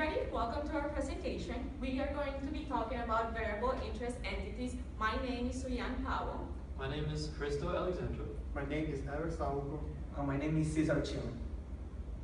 everybody, welcome to our presentation. We are going to be talking about variable interest entities. My name is Suyan Powell. My name is Hristo Alexandrov. My name is Eric Saluko. Uh, my name is Cesar Chiang.